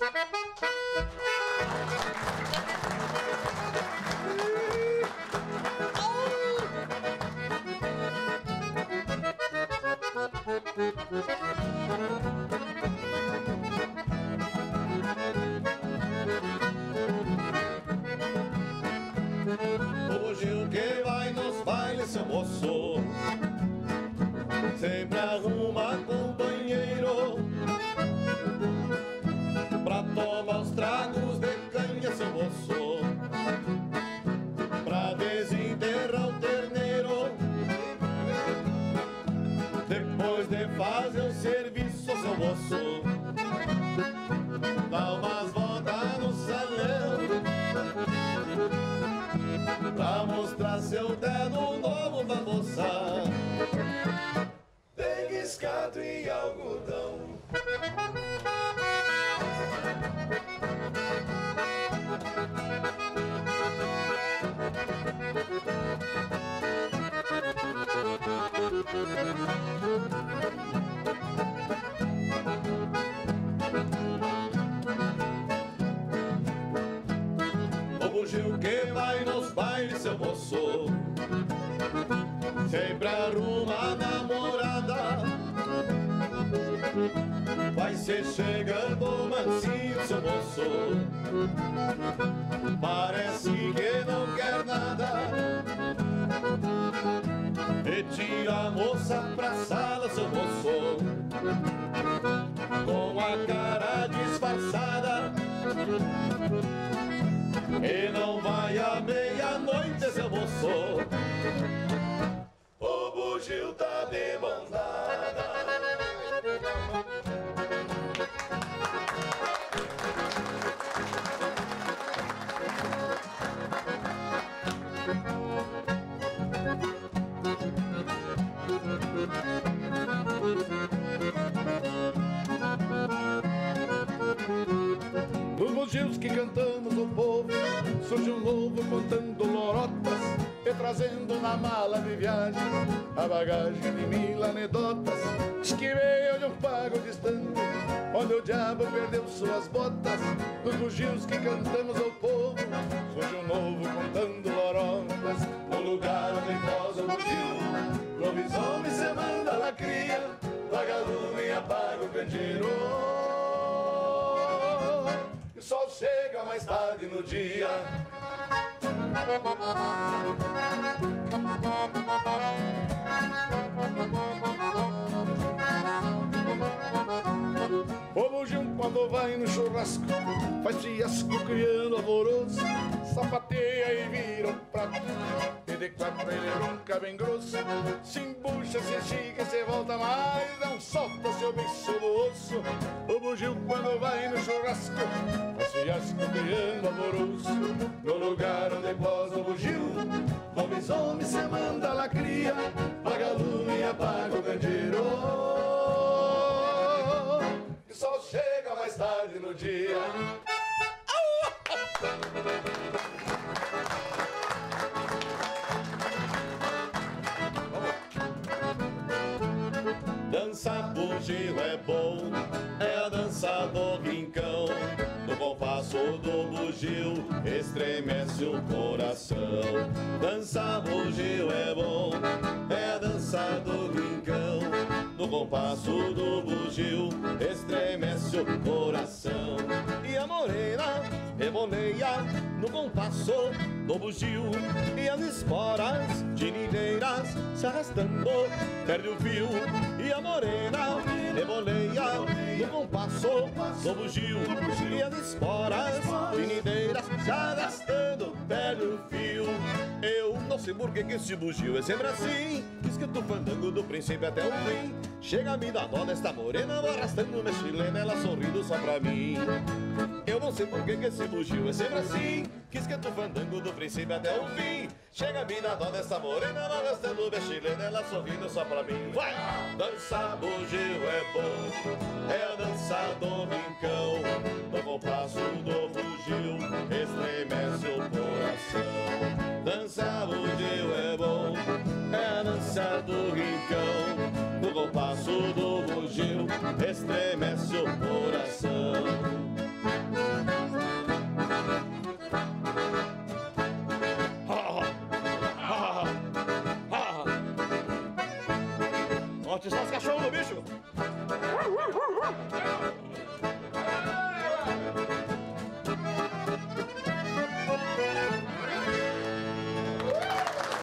O Gil que vai nos bailes, seu moço? Sempre arruma companheiro Depois de fazer o serviço, seu moço Dá umas voltas no salão. Pra mostrar seu dedo novo da moça. Peguiscado e algodão moço Sempre arruma namorada. Vai ser chegando mansinho, seu moço. Parece que não quer nada. E tira a moça pra sala, seu moço. Com a cara disfarçada e não vai à meia-noite, seu moço. O bugio tá de Surge um novo contando lorotas E trazendo na mala de viagem A bagagem de mil anedotas. Diz que veio de um pago distante Onde o diabo perdeu suas botas. Nos bugios que cantamos ao povo Surge um novo contando lorotas. No lugar onde posa o bugio Lobisomem se manda lacria Vagalume e apaga o candeeiro. E o sol chega mais tarde no dia. O bugio quando vai no churrasco Faz fiasco criando alvoroço. Sapateia e vira um prato E de quatro ele nunca bem grosso. Se embucha, se estica, se volta mais Não solta seu beiço no osso O bugio quando vai no churrasco Criando alvoroço No lugar onde posa o bugio. Lobisomem se manda lacria Vagalume e apaga o candeeiro. E o sol chega mais tarde no dia. Dança bugio é bom, é a dança do rincão. No compasso do bugio, estremece o coração. Dança bugio é bom, é a dança do rincão. No compasso do bugio, estremece o coração. E a morena revoleia no compasso do bugio. E as esporas de nideiras se arrastando, perde o fio. E a morena compasso do bugio. E as esporas de nideiras se arrastando, perde o fio. Eu não sei por que, esse bugio é sempre assim. Tu fandango do princípio até o fim. Chega a me dar dó desta morena, vou arrastando minha chilena, ela sorrindo só pra mim. Eu não sei por que, esse bugio é sempre assim. Que tu fandango do princípio até o fim. Chega a mim na dó dessa morena, vai gastando minha ela sorrindo só pra mim. Vai! Dança bugio é bom, Just